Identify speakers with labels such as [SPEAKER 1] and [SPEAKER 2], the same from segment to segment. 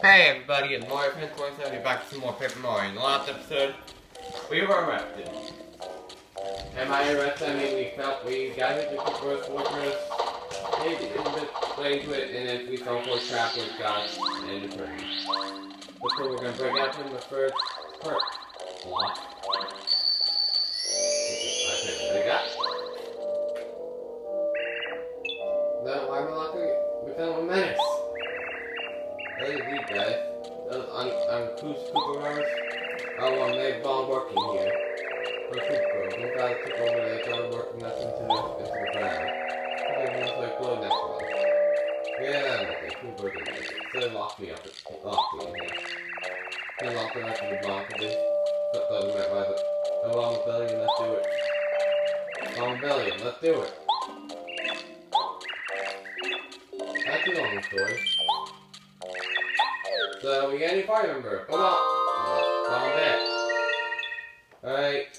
[SPEAKER 1] Hey everybody, it's Mario Fan 27 back to some more Paper Mario. In the last episode, we were arrested. And by arrested, I mean we felt we got hit with the first fortress, maybe a bit way into it, and then we fell for a trap with God and the curtain. Before we're gonna break out from the first part block. Yeah, okay, Koopa did it. So they locked me up, in in rebellion, let's do it. Rebellion, let's do it. That's a long story. So we got any fire member. Come on. Bomb back. Alright.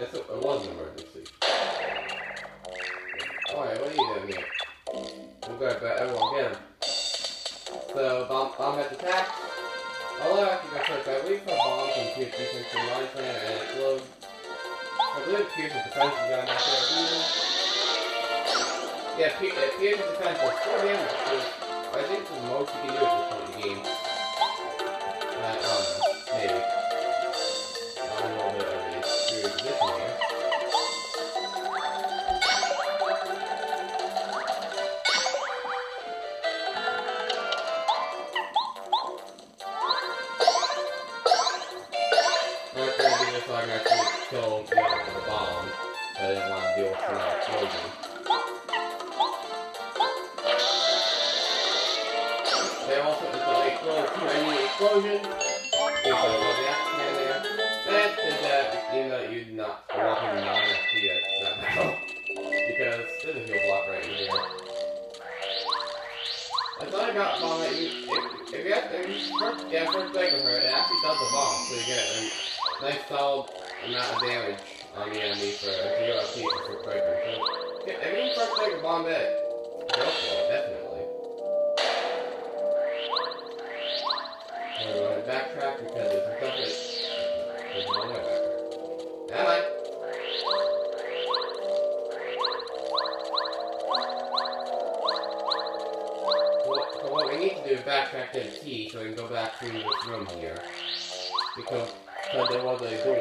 [SPEAKER 1] Yes, it, it was an emergency. Alright, what are you doing here? I'm good, but everyone get him. So, bomb, bomb has attack. Although I think I said that we for bombs and pierce defense from my plan and explode. I believe pierce is down after that either. Yeah, pierce is 4 damage, I think the most you can do at this point in the game. Uh, I that even though you're not walk walking nine FP at that battle. Because there's a heal block right here. I thought got bomb that you if, if you have if you first yeah, first play with her, it actually does the bomb, so you get a nice solid amount of damage on the enemy for zero HP for. So yeah, if you first play with bomb it, go for it, backtrack because definitely there's no way. Am I? Well, so what we need to do is backtrack to the T so we can go back to this room here. Because, because there was a door,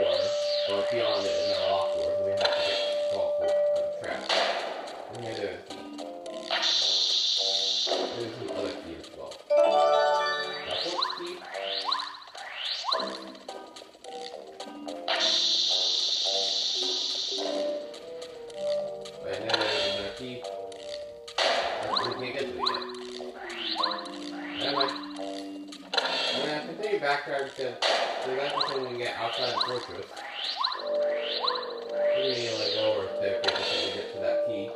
[SPEAKER 1] or beyond it lock door, so we have to get continue backtrack because the that's the we get outside the fortress. We need to like lower staircase until we get to that key.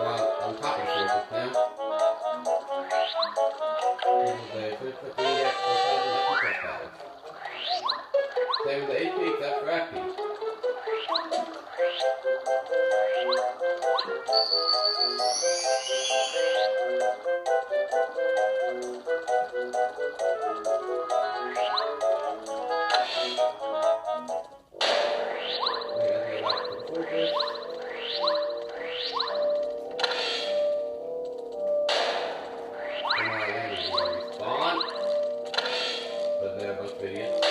[SPEAKER 1] Oh, I'm, I'm copy fortress now. Same with the eight cake, that's racky. Thank you. Muy bien.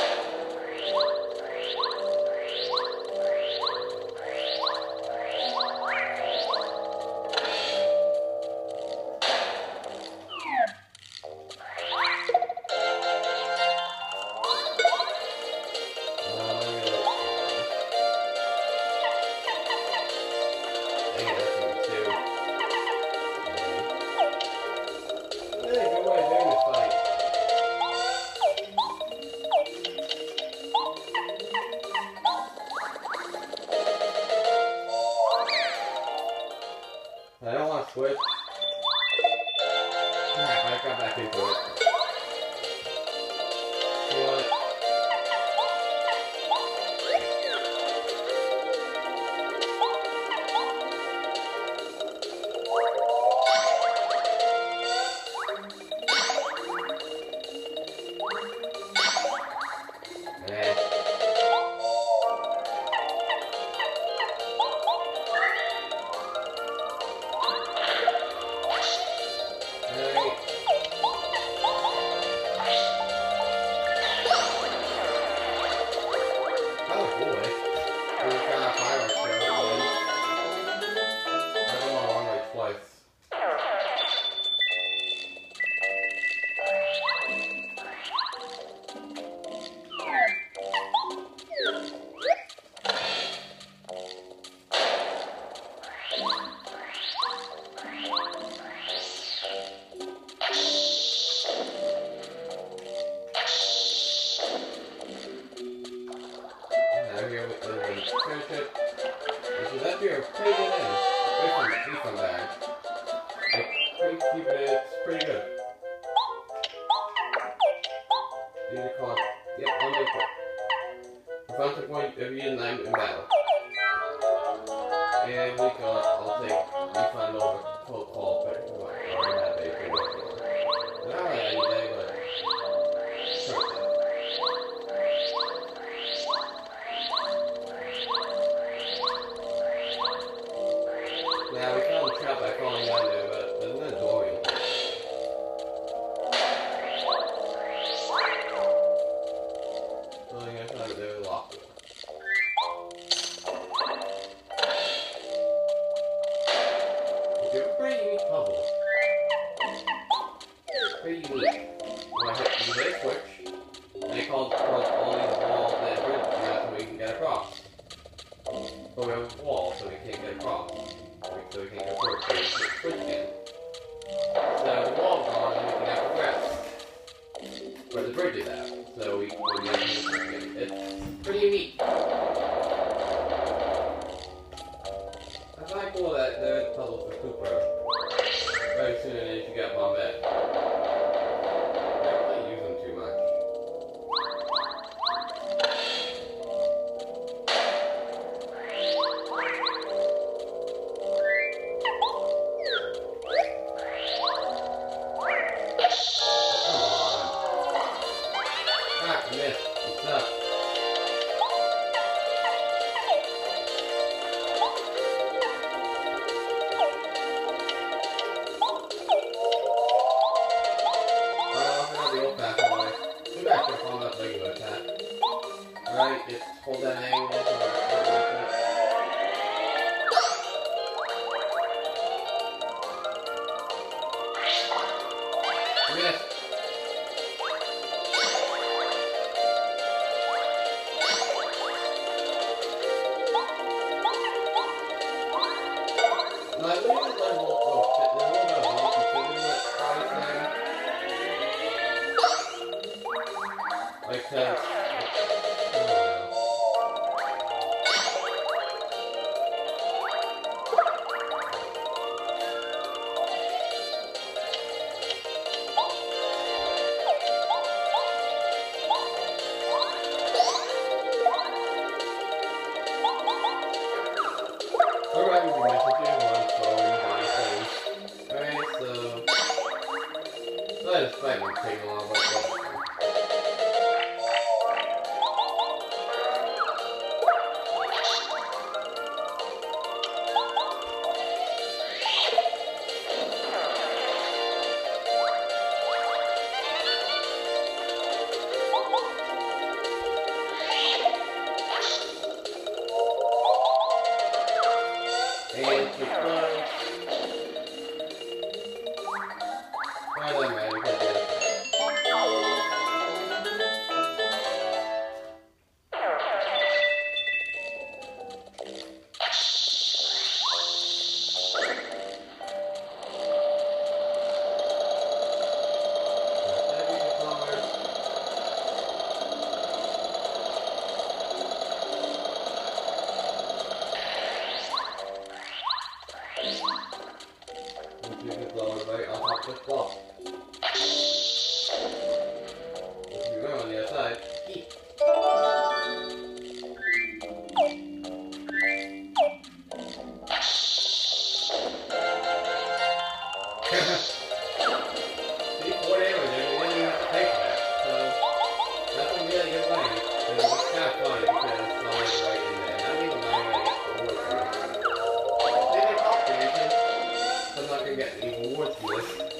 [SPEAKER 1] coisa. Vai acabar aquele coisa. whatever everybody transcript. This is up here, pretty good end. Pretty fun, pretty fun bag. Pretty it, it's pretty good. These are called, yep, on their point. Found the point of you and I in battle. And we got, I'll take, refund over. so we can coordinate. It's pretty unique. É. it's not it's. Not I'm not.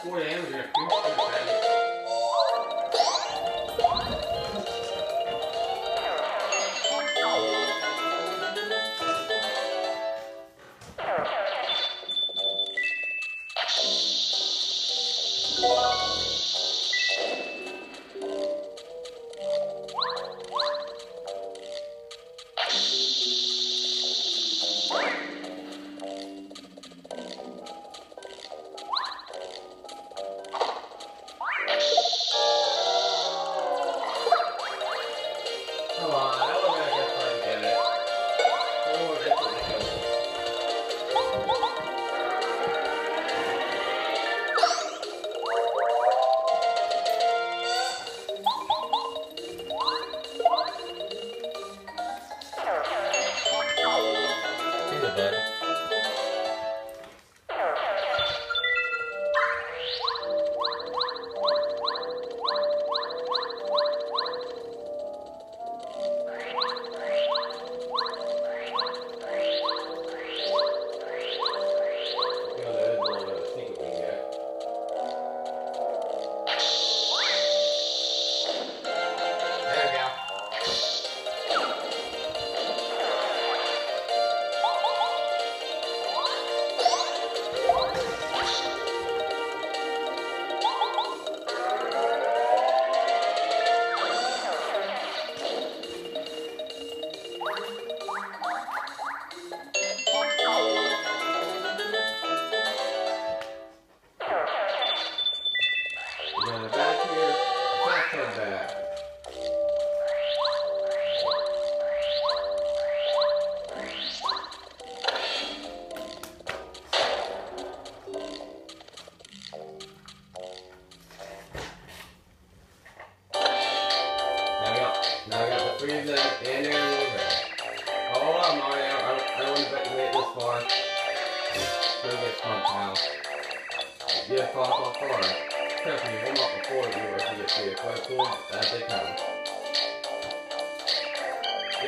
[SPEAKER 1] scored Andrew.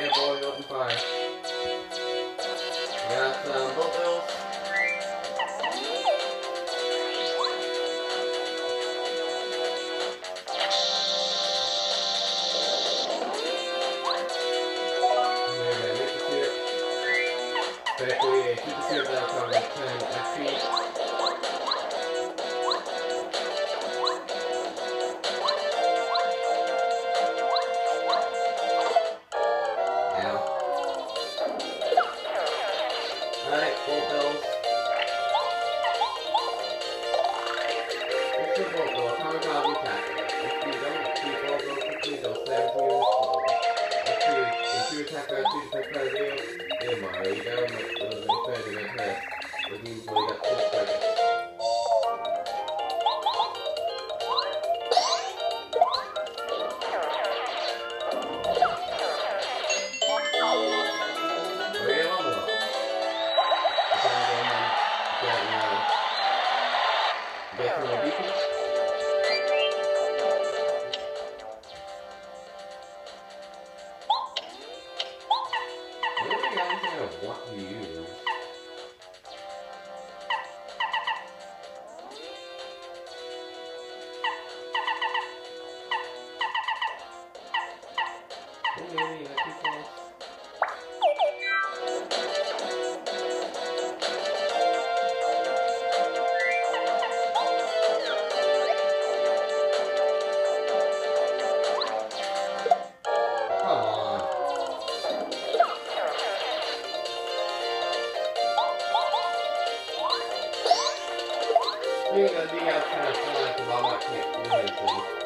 [SPEAKER 1] Yeah, boy open fire. Got some boat bells. Back away, keep down, coming, playing at. Bullet Bill, atomic bomb attack. If you don't keep Bullet Bills quickly, they'll slam into you If you, if you attack our two card deal, yeah, Mario, you gotta make those instead of make this. But you boy got two seconds. I You're gonna out kind of fun the Mama can't do anything.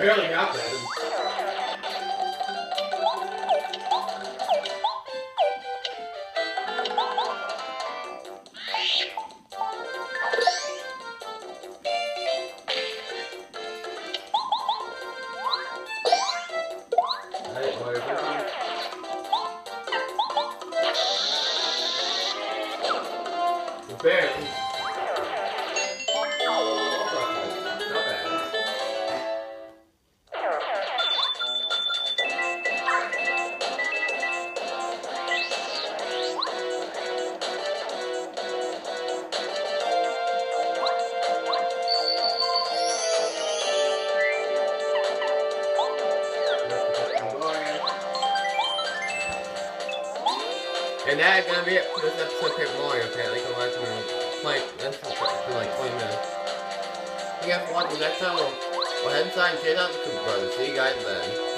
[SPEAKER 1] Barely got that. And that's gonna be it for this episode of Paper Mario. Think I'll watch me play this for like 20 minutes. Thank you guys for watching. Next time, we'll, head inside and check out the Koopa Brothers. See you guys then.